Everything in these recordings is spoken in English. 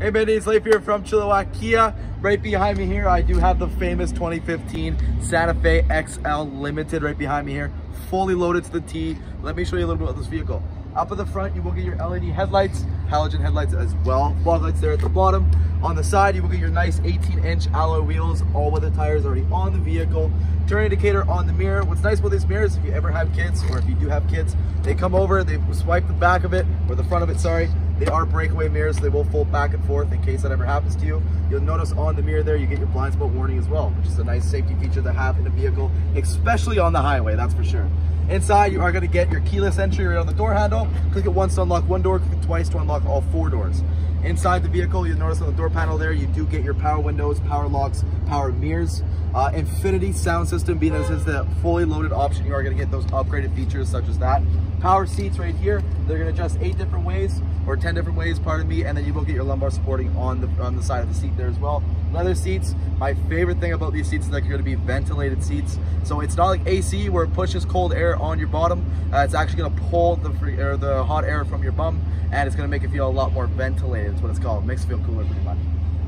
Hey Mindy, it's Leif here from Chilliwack. Right behind me here, I do have the famous 2015 Santa Fe XL Limited right behind me here. Fully loaded to the T. Let me show you a little bit about this vehicle. Up at the front, you will get your LED headlights, halogen headlights as well. Fog lights there at the bottom. On the side, you will get your nice 18 inch alloy wheels, all weather tires already on the vehicle. Turn indicator on the mirror. What's nice about this mirror is if you ever have kids, or if you do have kids, they come over, they swipe the back of it, or the front of it, sorry, they are breakaway mirrors, so they will fold back and forth in case that ever happens to you. You'll notice on the mirror there, you get your blind spot warning as well, which is a nice safety feature to have in a vehicle, especially on the highway, that's for sure. Inside, you are gonna get your keyless entry right on the door handle. Click it once to unlock one door, click it twice to unlock all four doors. Inside the vehicle, you'll notice on the door panel there, you do get your power windows, power locks, power mirrors, uh, infinity sound system, being that is the fully loaded option, you are gonna get those upgraded features such as that. Power seats right here, they're gonna adjust eight different ways, or 10 different ways, pardon me, and then you will get your lumbar supporting on the, on the side of the seat there as well. Leather seats, my favorite thing about these seats is that you're gonna be ventilated seats. So it's not like AC where it pushes cold air on your bottom. Uh, it's actually gonna pull the free, or the hot air from your bum and it's gonna make it feel a lot more ventilated, That's what it's called. It makes it feel cooler pretty much.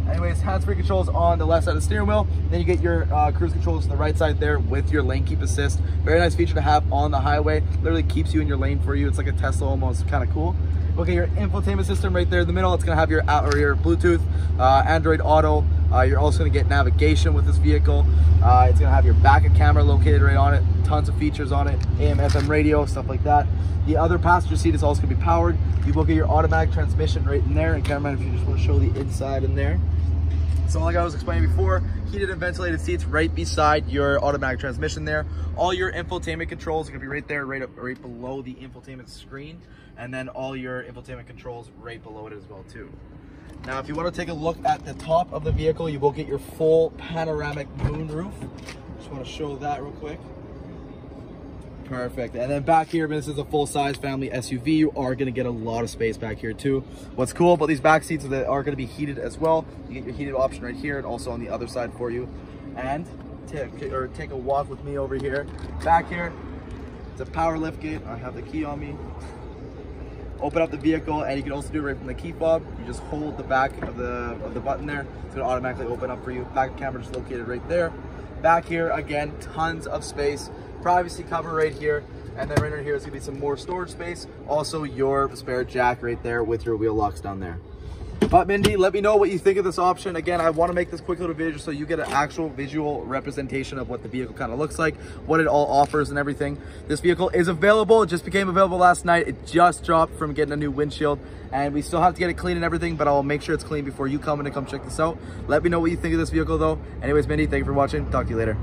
Anyways, hands-free controls on the left side of the steering wheel. Then you get your uh, cruise controls to the right side there with your lane keep assist. Very nice feature to have on the highway. Literally keeps you in your lane for you. It's like a Tesla almost, kind of cool. Okay, your infotainment system right there in the middle. It's gonna have your or your Bluetooth, uh, Android Auto. Uh, you're also gonna get navigation with this vehicle. Uh, it's gonna have your backup camera located right on it. Tons of features on it. AM, FM radio, stuff like that. The other passenger seat is also gonna be powered. You will get your automatic transmission right in there. And cameraman, if you just wanna show the inside in there. So like I was explaining before, heated and ventilated seats right beside your automatic transmission there. All your infotainment controls are gonna be right there, right up, right below the infotainment screen. And then all your infotainment controls right below it as well too. Now, if you wanna take a look at the top of the vehicle, you will get your full panoramic moon roof. Just wanna show that real quick. Perfect. And then back here, this is a full-size family SUV. You are going to get a lot of space back here too. What's cool about these back seats that are going to be heated as well. You get your heated option right here and also on the other side for you. And take, or take a walk with me over here. Back here, it's a power lift gate. I have the key on me. Open up the vehicle and you can also do it right from the key fob. You just hold the back of the, of the button there. It's going to automatically open up for you. Back camera is located right there. Back here, again, tons of space privacy cover right here. And then right under here is gonna be some more storage space. Also your spare jack right there with your wheel locks down there. But Mindy, let me know what you think of this option. Again, I want to make this quick little video so you get an actual visual representation of what the vehicle kind of looks like, what it all offers and everything. This vehicle is available. It just became available last night. It just dropped from getting a new windshield and we still have to get it clean and everything, but I'll make sure it's clean before you come in and come check this out. Let me know what you think of this vehicle though. Anyways, Mindy, thank you for watching. Talk to you later.